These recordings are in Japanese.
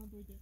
вона дойде.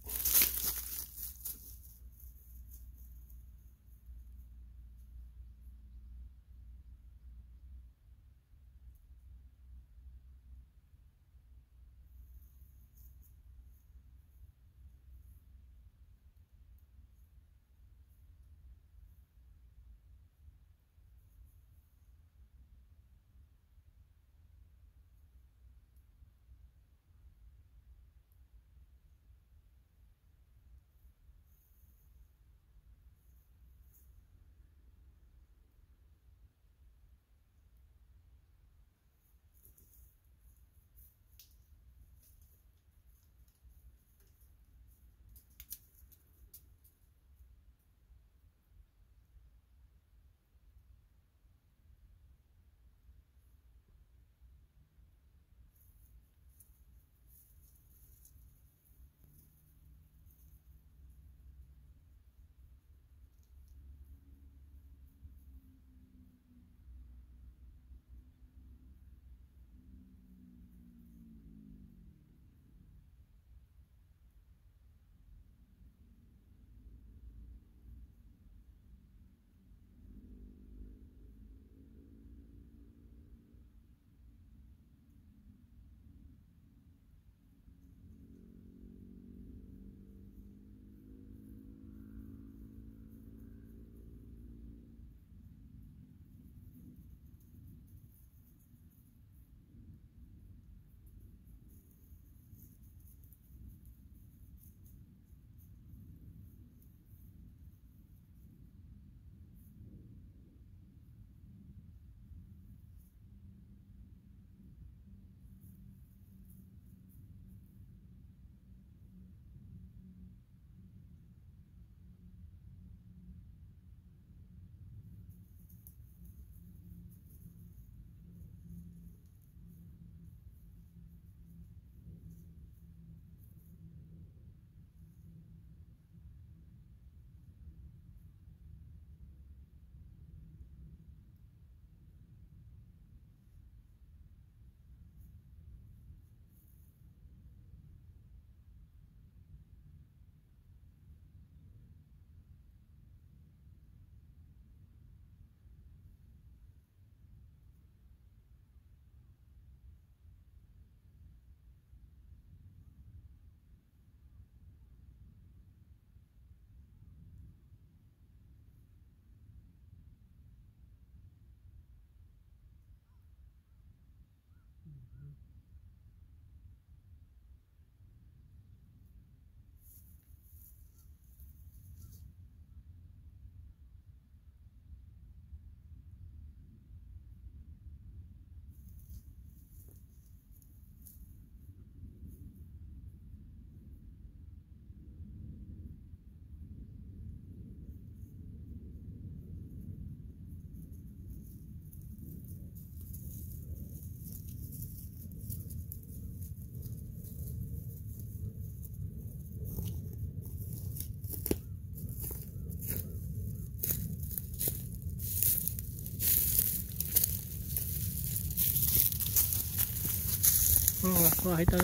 入ったな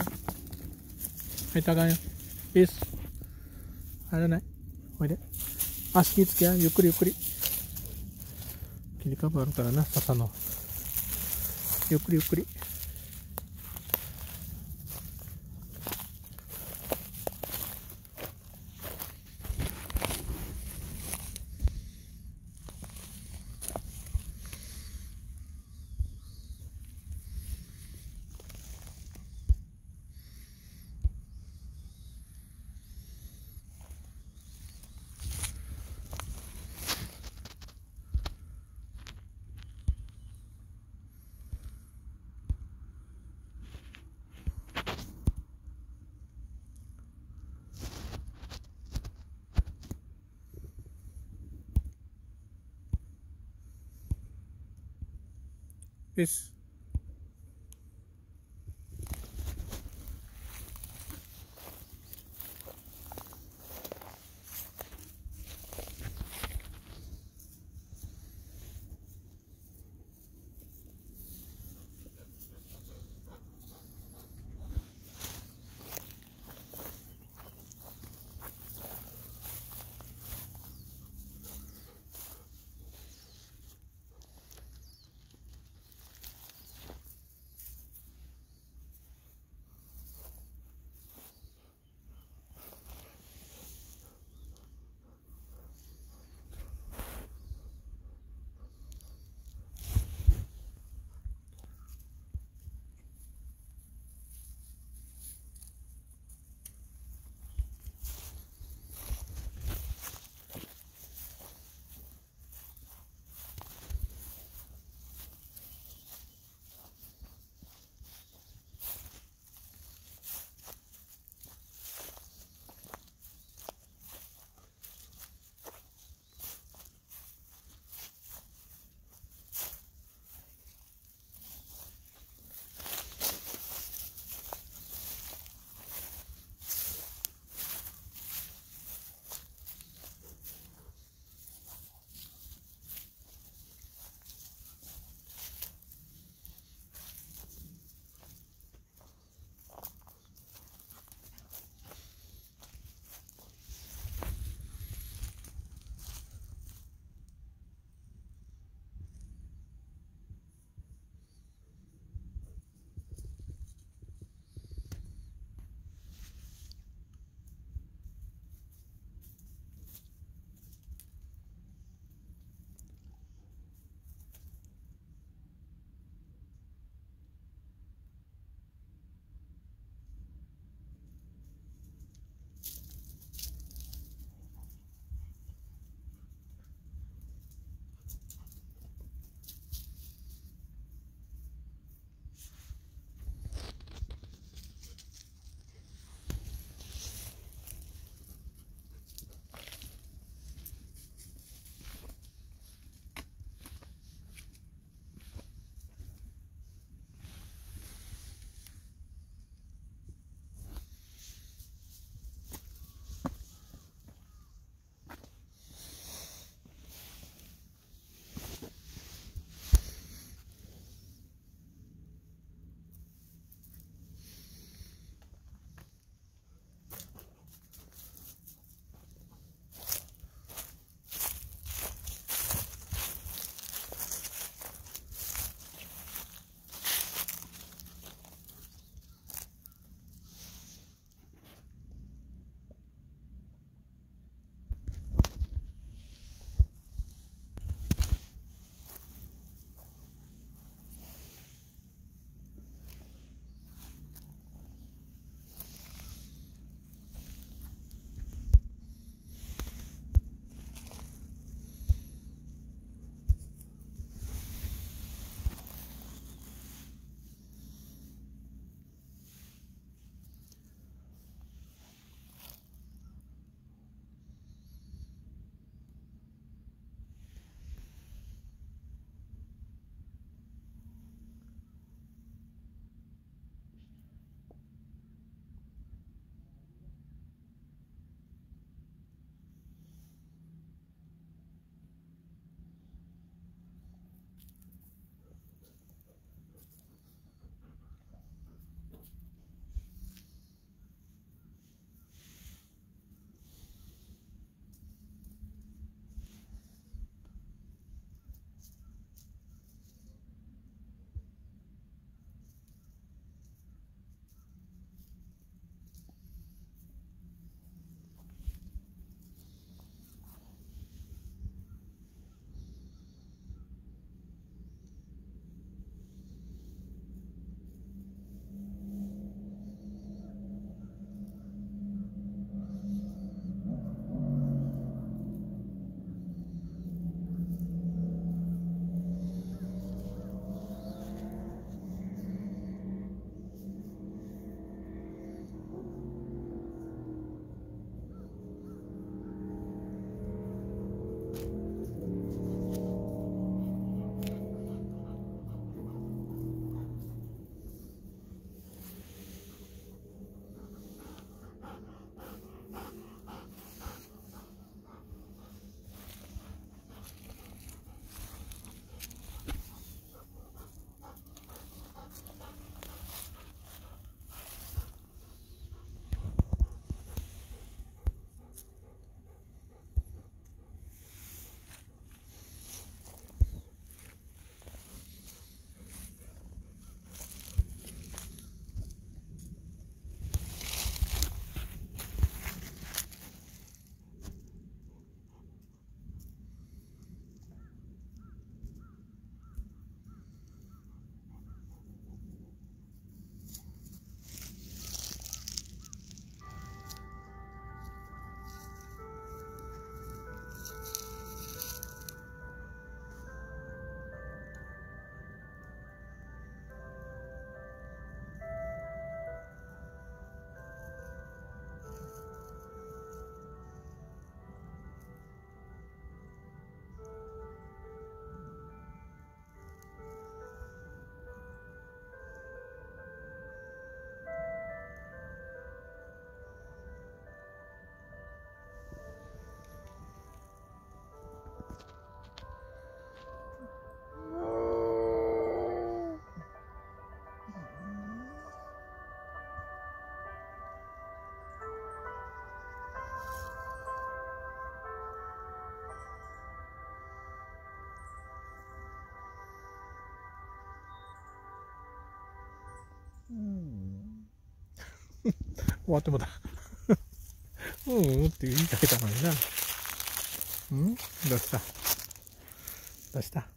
入ったかよ。いいっす入らない。おいで。足気つけや。ゆっくりゆっくり。切り株あるからな笹の。ゆっくりゆっくり。で終わってもだ。うんうんって言いかけたのにな。うん？出した出した